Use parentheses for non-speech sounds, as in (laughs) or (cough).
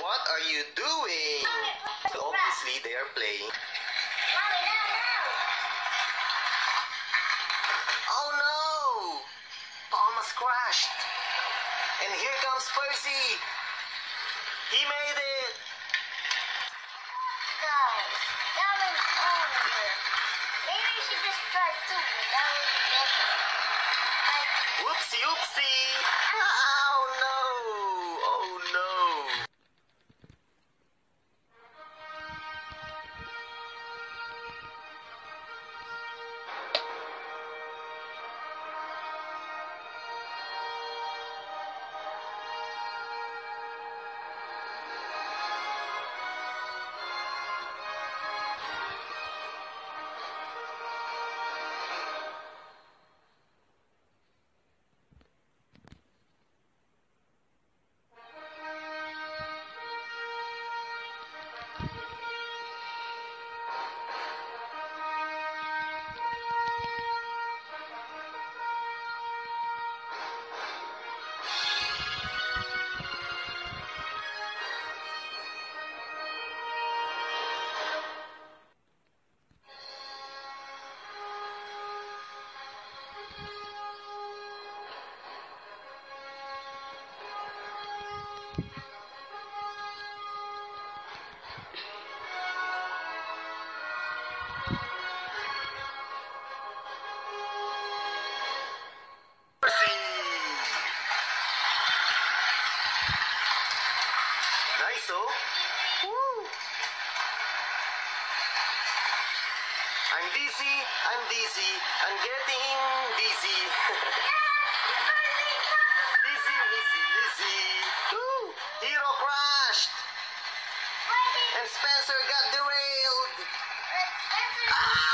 What are you doing? So obviously they are playing. Oh no! Thomas crashed. And here comes Percy. He made it. Guys, that was. Maybe just. Whoopsie oopsie. (laughs) Oh no! Oh? Woo! I'm dizzy, I'm dizzy, I'm getting dizzy. dizzy, dizzy, dizzy. Woo! Hiro crashed! And Spencer got derailed. Ah!